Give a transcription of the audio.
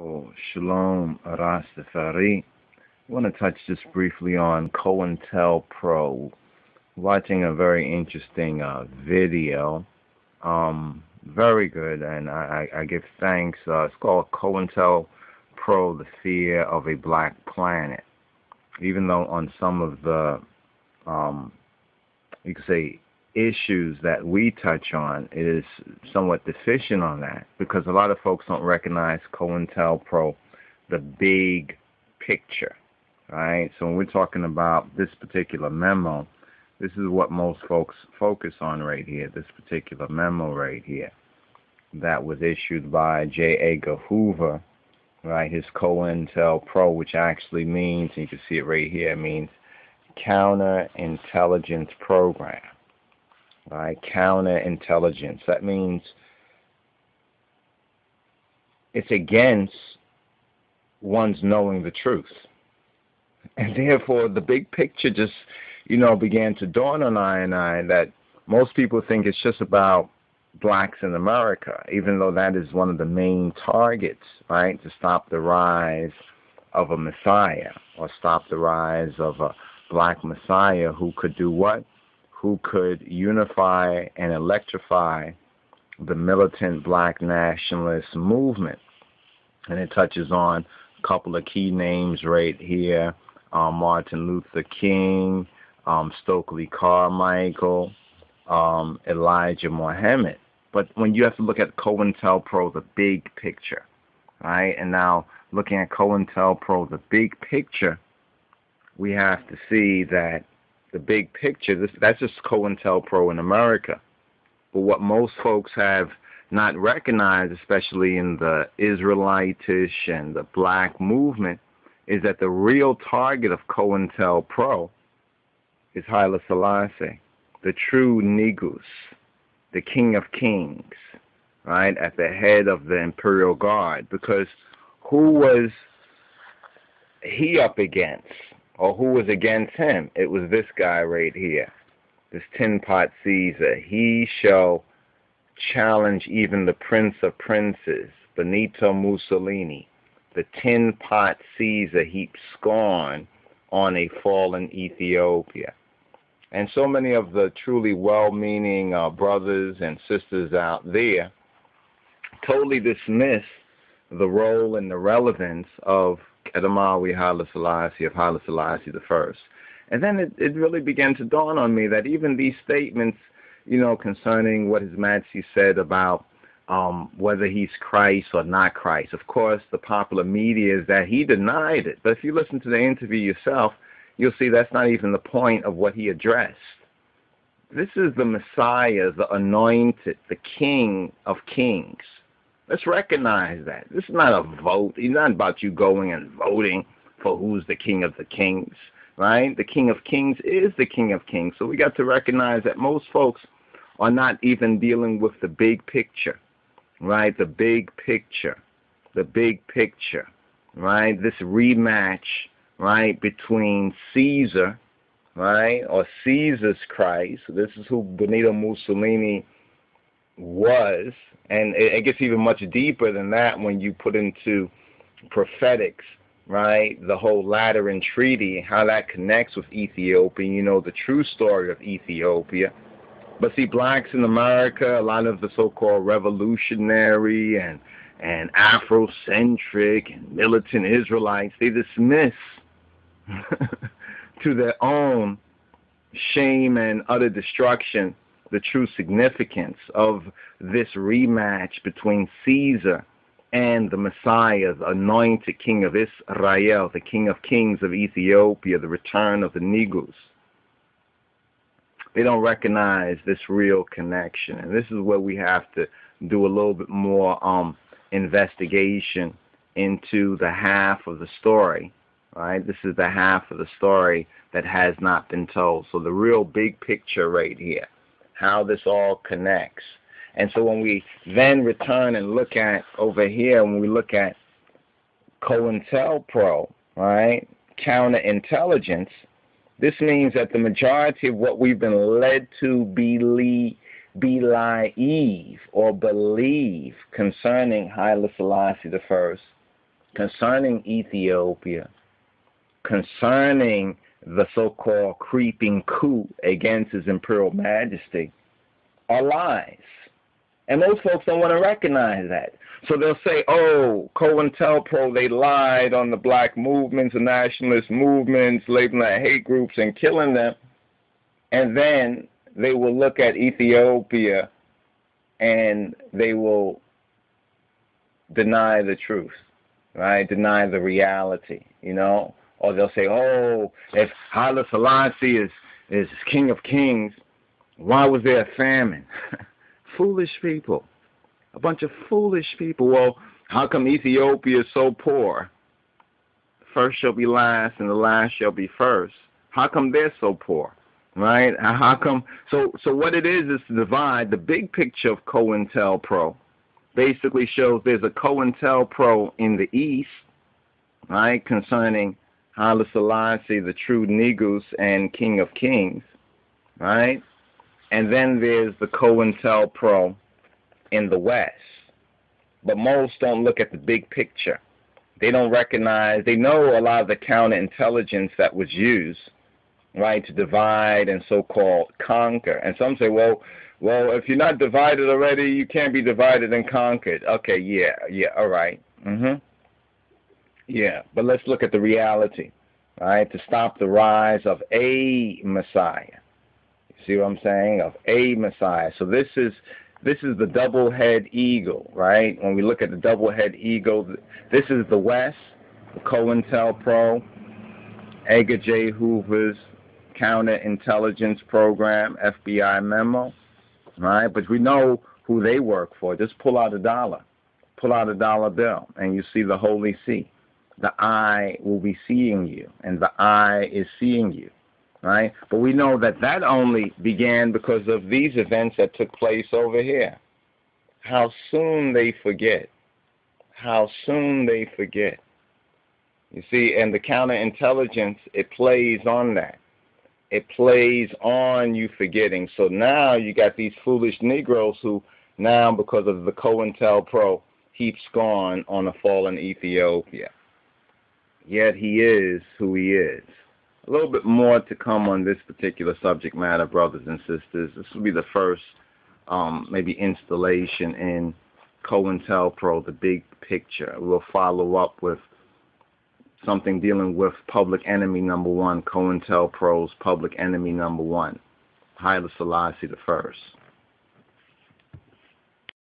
Oh, Shalom Rastafari. I want to touch just briefly on COINTELPRO. Watching a very interesting uh, video. Um, very good, and I, I, I give thanks. Uh, it's called COINTELPRO, The Fear of a Black Planet. Even though on some of the, um, you could say, issues that we touch on is somewhat deficient on that because a lot of folks don't recognize COINTELPRO, the big picture, right? So when we're talking about this particular memo, this is what most folks focus on right here, this particular memo right here that was issued by J. Edgar Hoover, right? His COINTELPRO, which actually means, and you can see it right here, means counterintelligence program right? Counterintelligence. That means it's against one's knowing the truth. And therefore, the big picture just, you know, began to dawn on I and I that most people think it's just about blacks in America, even though that is one of the main targets, right? To stop the rise of a Messiah or stop the rise of a black Messiah who could do what? Who could unify and electrify the militant black nationalist movement. And it touches on a couple of key names right here um, Martin Luther King, um, Stokely Carmichael, um, Elijah Muhammad. But when you have to look at COINTELPRO, the big picture, right? And now looking at COINTELPRO, the big picture, we have to see that the big picture, this, that's just COINTELPRO in America. But what most folks have not recognized, especially in the Israelitish and the black movement, is that the real target of COINTELPRO is Haile Selassie, the true Negus, the King of Kings, right, at the head of the Imperial Guard. Because who was he up against? Or who was against him? It was this guy right here, this tin pot Caesar. He shall challenge even the prince of princes, Benito Mussolini. The tin pot Caesar heaped scorn on a fallen Ethiopia. And so many of the truly well meaning uh, brothers and sisters out there totally dismiss the role and the relevance of Qedamawi Haile Selassie of Haile Selassie the First. And then it, it really began to dawn on me that even these statements, you know, concerning what His Majesty said about um, whether he's Christ or not Christ. Of course, the popular media is that he denied it. But if you listen to the interview yourself, you'll see that's not even the point of what he addressed. This is the Messiah, the anointed, the King of kings. Let's recognize that. This is not a vote. It's not about you going and voting for who's the king of the kings, right? The king of kings is the king of kings. So we got to recognize that most folks are not even dealing with the big picture, right? The big picture. The big picture, right? This rematch, right, between Caesar, right, or Caesar's Christ. This is who Benito Mussolini was, and it, it gets even much deeper than that when you put into prophetics, right? The whole Lateran Treaty, how that connects with Ethiopia. You know the true story of Ethiopia. But see, blacks in America, a lot of the so-called revolutionary and and Afrocentric and militant Israelites, they dismiss to their own shame and utter destruction the true significance of this rematch between Caesar and the Messiah, the anointed king of Israel, the king of kings of Ethiopia, the return of the Negus. They don't recognize this real connection. And this is where we have to do a little bit more um, investigation into the half of the story. Right? This is the half of the story that has not been told. So the real big picture right here how this all connects. And so when we then return and look at over here, when we look at COINTELPRO, right, counterintelligence, this means that the majority of what we've been led to believe, believe or believe concerning Haile Selassie I concerning Ethiopia, concerning the so called creeping coup against His Imperial Majesty, are lies. And most folks don't want to recognize that. So they'll say, oh, COINTELPRO, they lied on the black movements and nationalist movements, labeling that hate groups and killing them. And then they will look at Ethiopia and they will deny the truth, right? Deny the reality, you know? Or they'll say, oh, if Haile Selassie is, is king of kings, why was there a famine? foolish people. A bunch of foolish people. Well, how come Ethiopia is so poor? First shall be last, and the last shall be first. How come they're so poor? right? How come? So, so what it is is to divide the big picture of COINTELPRO. Basically, shows there's a COINTELPRO in the east, right, concerning Haile Selassie, the true Negus and King of Kings, right? And then there's the COINTELPRO in the west. But most don't look at the big picture. They don't recognize, they know a lot of the counterintelligence that was used right, to divide and so-called conquer. And some say, well, well, if you're not divided already, you can't be divided and conquered. Okay, yeah, yeah, all right. Mhm. Yeah, but let's look at the reality, right? To stop the rise of a Messiah. You see what I'm saying? Of a Messiah. So this is this is the double head eagle, right? When we look at the double head eagle, this is the West, the COINTELPRO, Edgar J. Hoover's counterintelligence program, FBI memo, right? But we know who they work for. Just pull out a dollar, pull out a dollar bill, and you see the Holy See. The eye will be seeing you, and the eye is seeing you, right? But we know that that only began because of these events that took place over here. How soon they forget. How soon they forget. You see, and the counterintelligence, it plays on that it plays on you forgetting. So now you got these foolish Negroes who now, because of the COINTELPRO, heap scorn on a fallen Ethiopia. Yet he is who he is. A little bit more to come on this particular subject matter, brothers and sisters. This will be the first, um, maybe, installation in COINTELPRO, the big picture. We'll follow up with something dealing with public enemy number one, COINTELPRO's public enemy number one, Haile Selassie the first.